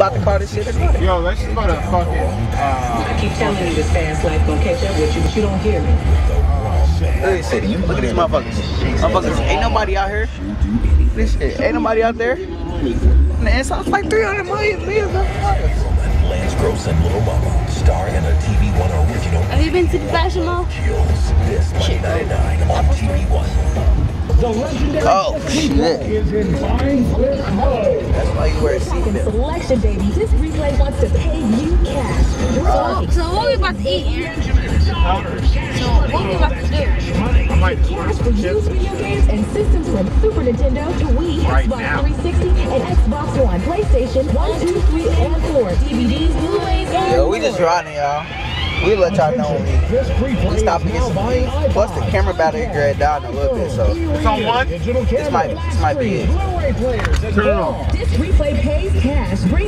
about to call this shit a night. Yo, let's just go to fucking. Uh, I keep telling you this fast life gonna catch up with you, but you don't hear me. Look at this Look at these motherfuckers. Motherfuckers, ain't nobody out here. This shit, ain't nobody out there. And the inside, it's like 300 million million motherfuckers. Lance Gross and Little Mama, starring in a TV One original. Have you been to the fashion mall? Kills this Monday Night 9 on TV One. Oh, shit. That's why you wear a seatbelt. Selection, baby. This replay wants to pay you cash. So, so what we about to eat here? So what we about to do? I might just Cash for some used video games and systems from Super Nintendo to Wii, Right Xbox now. 360, and Xbox One, PlayStation 1, 2, 3, and 4, DVDs, Blu-rays, and Yo, we just riding, y'all. We let y'all know when we, we stop to get some wings. Plus the camera battery grade down a little bit, so It's on one. this might this might be it. Turn it on. This replay pays cash. Bring